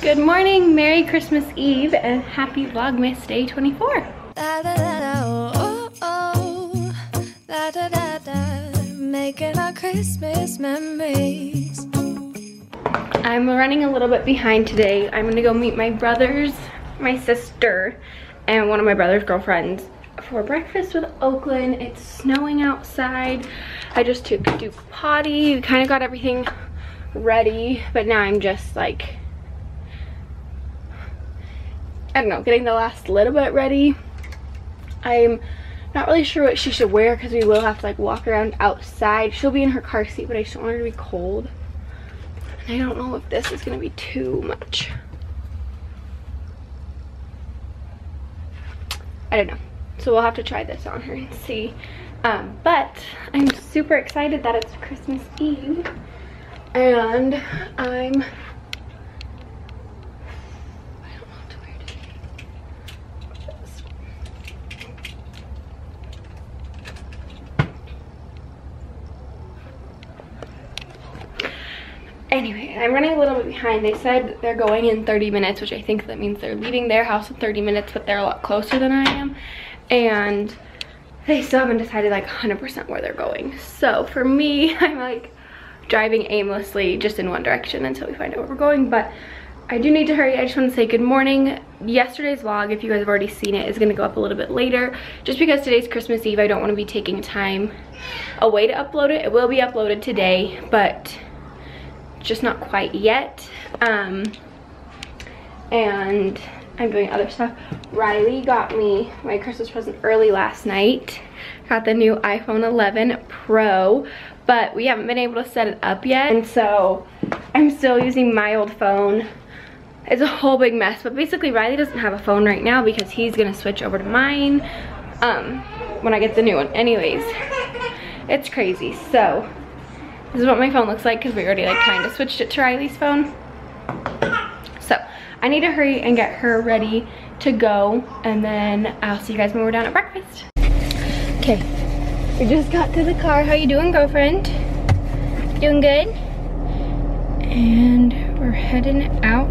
Good morning, Merry Christmas Eve, and happy Vlogmas Day 24. Da, da, da, oh, oh, making our Christmas memories. I'm running a little bit behind today. I'm gonna go meet my brothers, my sister, and one of my brother's girlfriends for breakfast with Oaklyn. It's snowing outside. I just took Duke potty, kind of got everything ready, but now I'm just like, I don't know, getting the last little bit ready. I'm not really sure what she should wear because we will have to like walk around outside. She'll be in her car seat, but I just don't want her to be cold. And I don't know if this is gonna be too much. I don't know. So we'll have to try this on her and see. Um, but I'm super excited that it's Christmas Eve and I'm I'm running a little bit behind. They said they're going in 30 minutes, which I think that means they're leaving their house in 30 minutes, but they're a lot closer than I am. And they still haven't decided like 100% where they're going. So for me, I'm like, driving aimlessly just in one direction until we find out where we're going. But I do need to hurry. I just want to say good morning. Yesterday's vlog, if you guys have already seen it, is going to go up a little bit later. Just because today's Christmas Eve, I don't want to be taking time away to upload it. It will be uploaded today, but just not quite yet. Um, and I'm doing other stuff. Riley got me my Christmas present early last night. Got the new iPhone 11 Pro, but we haven't been able to set it up yet. And so I'm still using my old phone. It's a whole big mess, but basically Riley doesn't have a phone right now because he's gonna switch over to mine um, when I get the new one. Anyways, it's crazy. So this is what my phone looks like because we already like kind of switched it to Riley's phone. So I need to hurry and get her ready to go and then I'll see you guys when we're down at breakfast. Okay, we just got to the car. How you doing, girlfriend? Doing good? And we're heading out.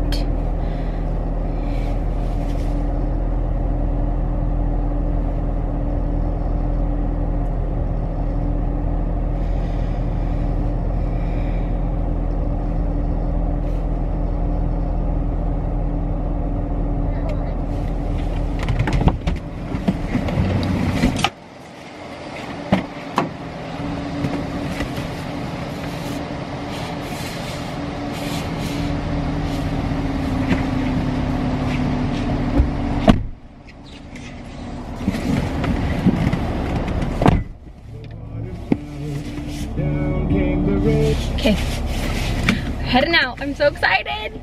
Okay, heading out. I'm so excited.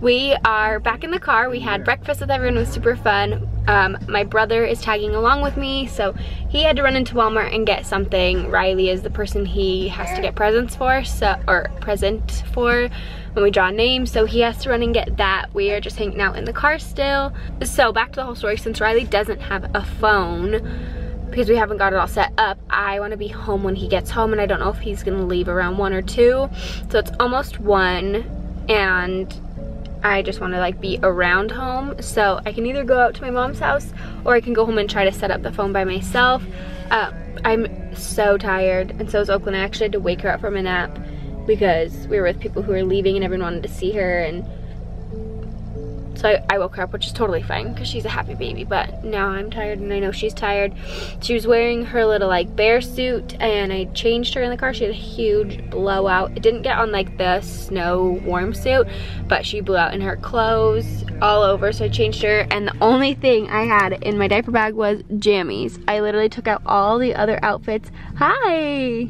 We are back in the car. We had breakfast with everyone. It was super fun. Um, my brother is tagging along with me, so he had to run into Walmart and get something. Riley is the person he has to get presents for, so or present for when we draw names, so he has to run and get that. We are just hanging out in the car still. So back to the whole story, since Riley doesn't have a phone, because we haven't got it all set up, I want to be home when he gets home, and I don't know if he's going to leave around 1 or 2. So it's almost 1, and I just want to like be around home. So I can either go out to my mom's house or I can go home and try to set up the phone by myself. Uh, I'm so tired and so is Oaklyn. I actually had to wake her up from a nap because we were with people who were leaving and everyone wanted to see her and so I, woke her up, which is totally fine because she's a happy baby. But now I'm tired and I know she's tired. She was wearing her little like bear suit and I changed her in the car. She had a huge blowout. It didn't get on like the snow warm suit, but she blew out in her clothes all over. So I changed her and the only thing I had in my diaper bag was jammies. I literally took out all the other outfits. Hi!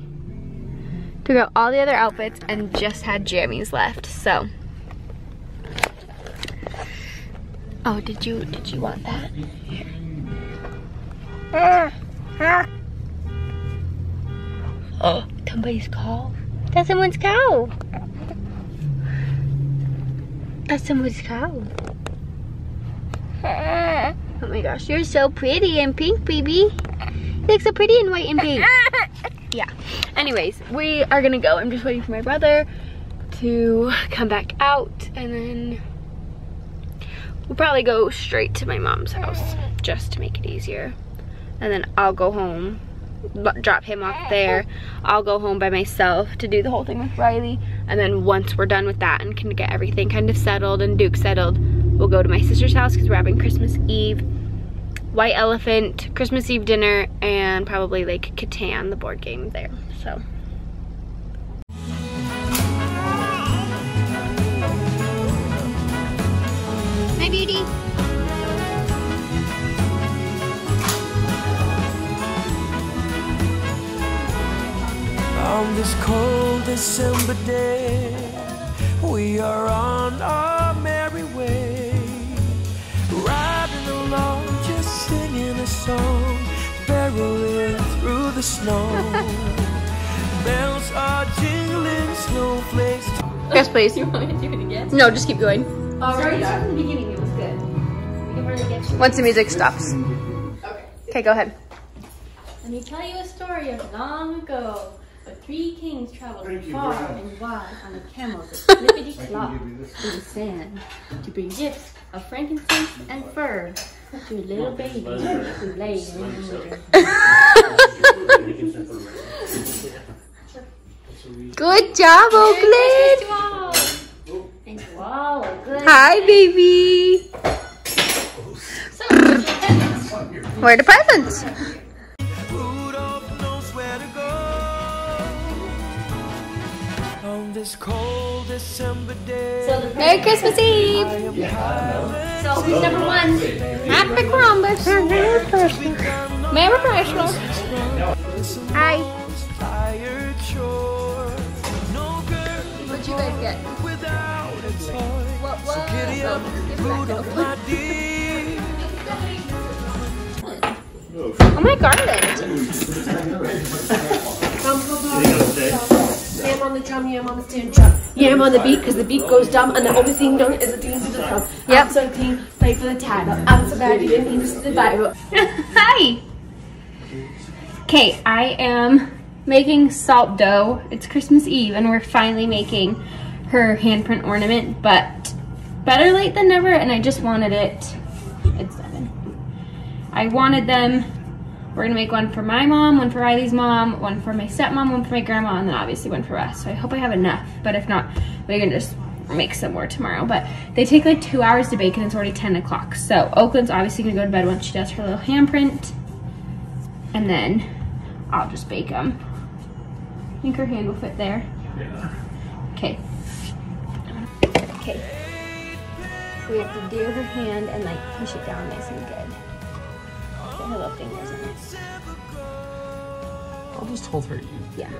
Took out all the other outfits and just had jammies left. So Oh, did you did you want that? Here. Oh, somebody's cow. That's someone's cow. That's someone's cow. Oh my gosh, you're so pretty and pink, baby. You look so pretty in white and pink. yeah. Anyways, we are gonna go. I'm just waiting for my brother to come back out and then we'll probably go straight to my mom's house just to make it easier. And then I'll go home, drop him off there. I'll go home by myself to do the whole thing with Riley. And then once we're done with that and can get everything kind of settled and Duke settled, we'll go to my sister's house because we're having Christmas Eve, White Elephant, Christmas Eve dinner, and probably like Catan, the board game there, so. Beauty. On this cold December day, we are on our merry way, riding along, just singing a song, barreling through the snow. Bells are jingling, snowflakes. Yes, please. You want me to do it again? No, just keep going. Sorry, start from the beginning. It was good. We can really get you. Once the music stops. Okay. Okay, go ahead. Let me tell you a story of long ago. Where three kings traveled far and wide on a camel with flippity flop through the sand to bring gifts of frankincense and fur to a little baby who lay in the Good job, Oaklyn. And wow, good. Hi, baby. So, where's your presents? Where are the presents? Rudolph knows where to go. On this cold December day, So the Merry Christmas Eve. I am pilot. So who's number one? Happy Columbus. Merry Christmas. Merry Christmas. Hi. Tired chore. No girl What'd you guys get? So giddy up, Rudolph, my dear. Oh my garland. Yam on the drum, yam on the stand drum. Yam on the beat, cause the beat goes dumb, and the only thing done is the thing to the drum. Yep. I'm so clean, play for the title. I'm so bad, you didn't need to see the Bible. Hi. Okay, I am making salt dough. It's Christmas Eve and we're finally making her handprint ornament, but better late than never and I just wanted it. It's seven. I wanted them. We're gonna make one for my mom, one for Riley's mom, one for my stepmom, one for my grandma, and then obviously one for us. So I hope I have enough, but if not, we can just make some more tomorrow. But they take like two hours to bake and it's already 10 o'clock. So Oaklyn's obviously gonna go to bed once she does her little handprint. And then I'll just bake them. I think her hand will fit there. Okay. Okay. We have to do her hand and like push it down nice and good. Get her little fingers in it. I'll just hold her. You. Yeah.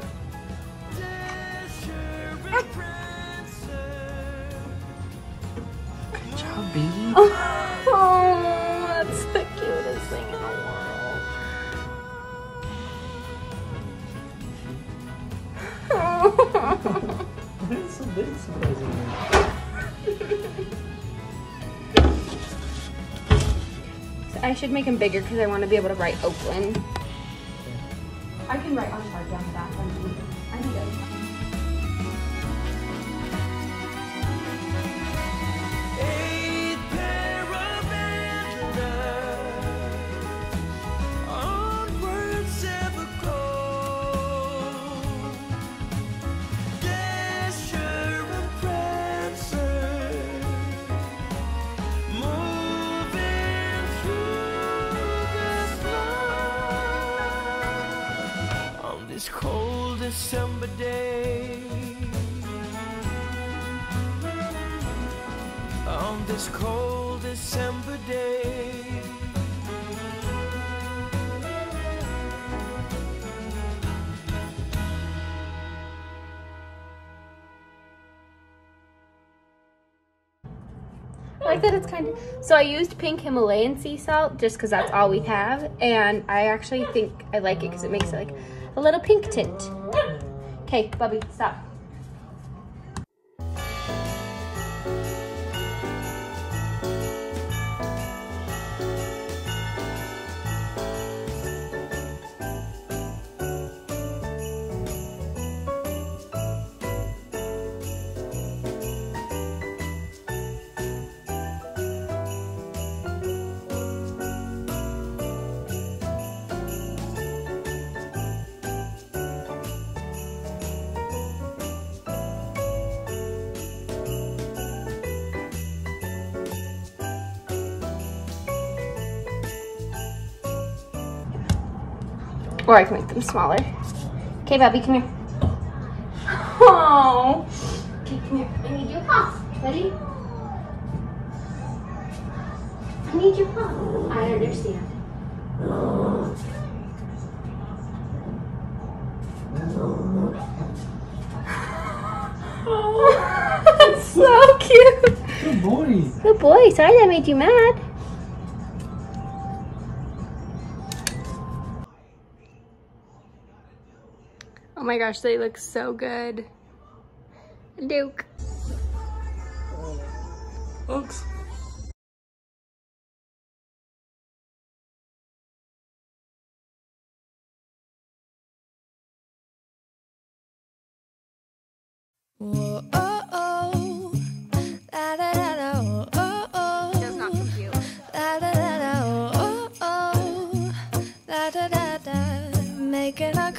Good job, baby. Oh, that's the cutest thing in the world. So big, surprisingly. I should make them bigger because I want to be able to write Oaklyn. I can write on down the back. December day. on this cold December day. I like that it's kind of so I used pink Himalayan sea salt just because that's all we have and I actually think I like it because it makes it like a little pink tint. Okay, Bubby, stop. Or I can make them smaller. Okay, Bobby, come here. Oh. Okay, come here. I need your paw. Ready? I need your paw. I understand. Oh, That's so cute. Good boy. Good boy. Sorry that made you mad. My gosh, they look so good. Duke. Oops. Whoa, oh.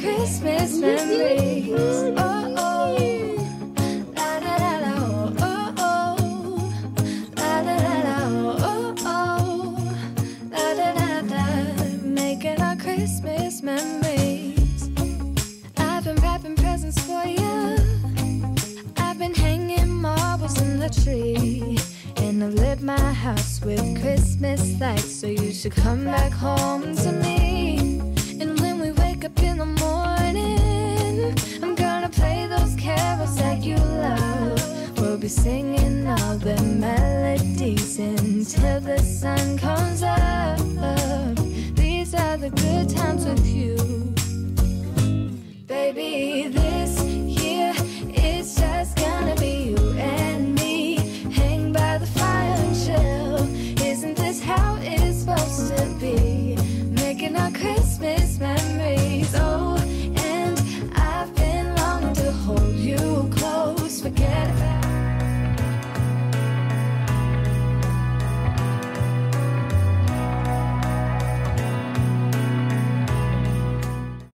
Christmas memories. Oh, oh. La, la la oh, oh, oh, La La, la la. oh, oh, La La, la la. Making our Christmas memories. I've been wrapping presents for you. I've been hanging marbles in the tree. And I've lit my house with Christmas lights. So you should come back home to me. that you love. We'll be singing all the melodies until the sun comes up. These are the good times with you.